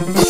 Bye.